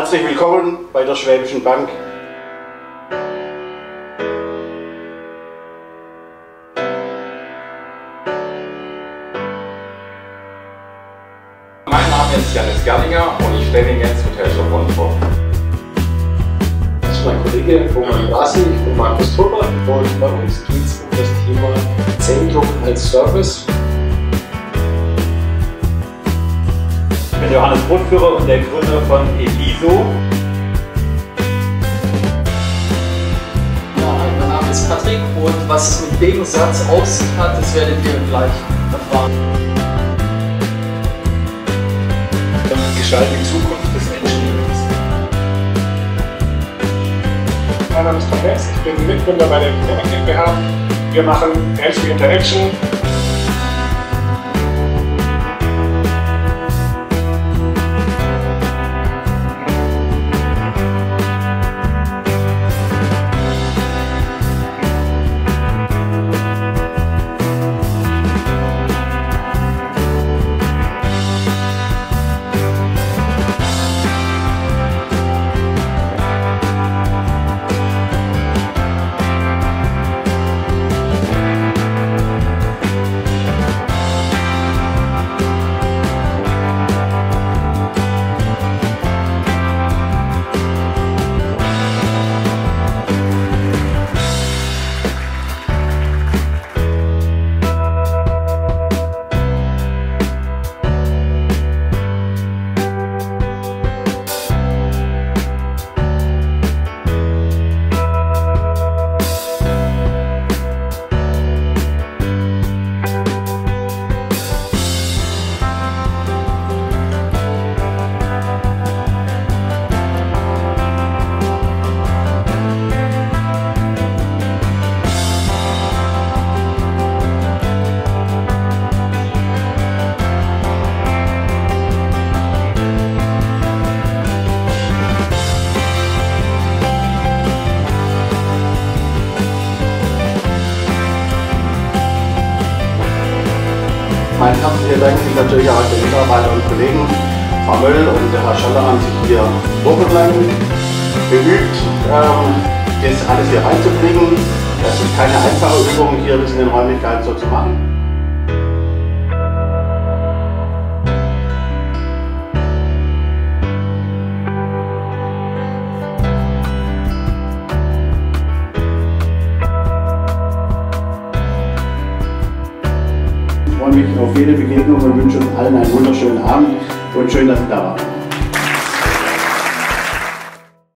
Herzlich willkommen bei der Schwäbischen Bank. Mein Name ist Janis Gerlinger und ich stelle Ihnen jetzt Hotel Schopron vor. Das ist mein Kollege Roman Brasi, ich bin Markus Turber und bei uns geht es um das Thema Zentrum als Service. Ich bin Johannes Brotführer und der Gründer von Eliso. Ja, mein Name ist Patrick und was es mit dem Satz auf sich hat, das werdet ihr gleich erfahren. Gestalten die Zukunft des Menschenlebens. Mein Name ist Tom West, ich bin Mitgründer bei der GmbH. Wir machen Healthy Interaction. Mein herzlicher Dank geht natürlich auch an die Mitarbeiter und Kollegen, Frau Möll und Herr Schaller haben sich hier wochenlang geübt, ähm, das alles hier reinzubringen. Das ist keine einfache Übung, hier das in den Räumlichkeiten so zu machen. Mich auf jede Begegnung und wünsche uns allen einen wunderschönen Abend und schön, dass Sie da waren.